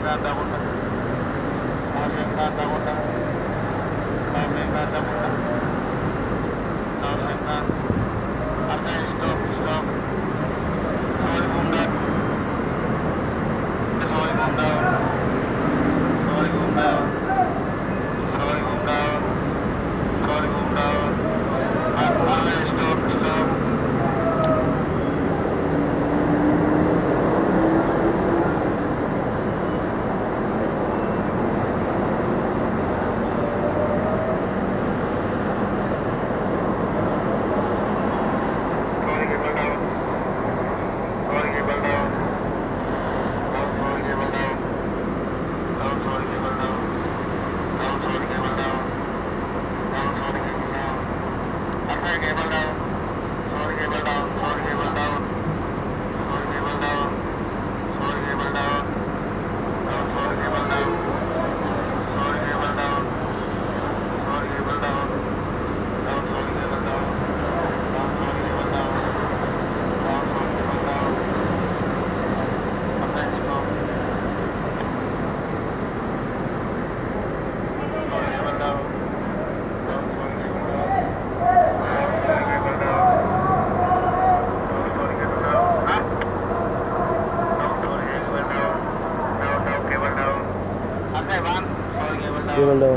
Grata, cable ചെയ്യുന്നുണ്ടോ